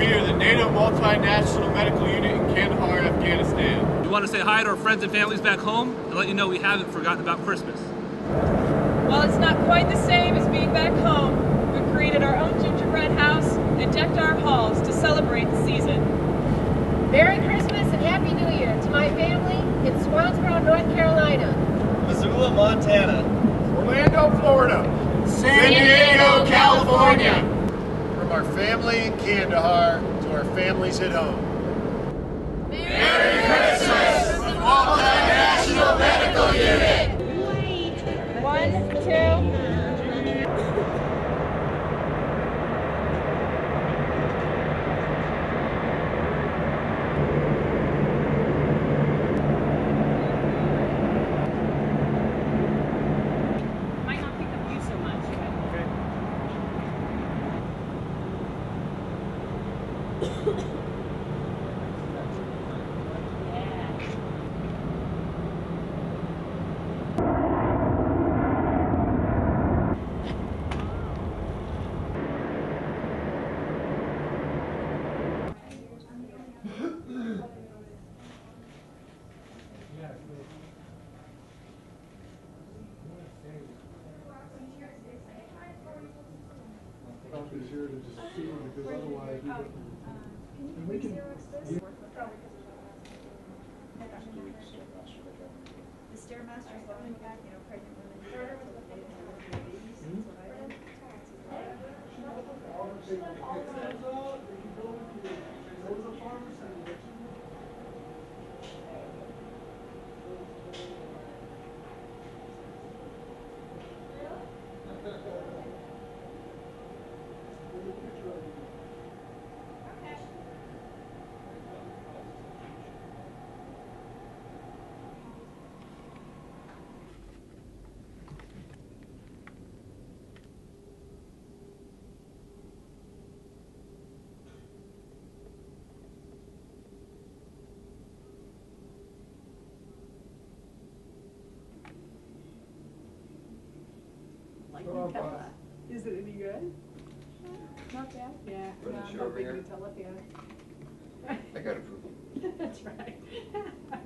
We are the NATO Multinational Medical Unit in Kandahar, Afghanistan. We want to say hi to our friends and families back home and let you know we haven't forgotten about Christmas. While it's not quite the same as being back home, we've created our own gingerbread house and decked our halls to celebrate the season. Merry Christmas and Happy New Year to my family in Swansboro, North Carolina. Missoula, Montana. Orlando, Florida. San Diego, California. From our family in Kandahar to our families at home. Merry Christmas from National Medical Unit. One, two. Here to just see because otherwise we don't. Can. The Stairmaster is looking back, you know, pregnant women. Like Nutella. Is it any good? Not bad? Yeah. Put a no, I'm shoe not over big here. Nutella fan. I got approval. That's right.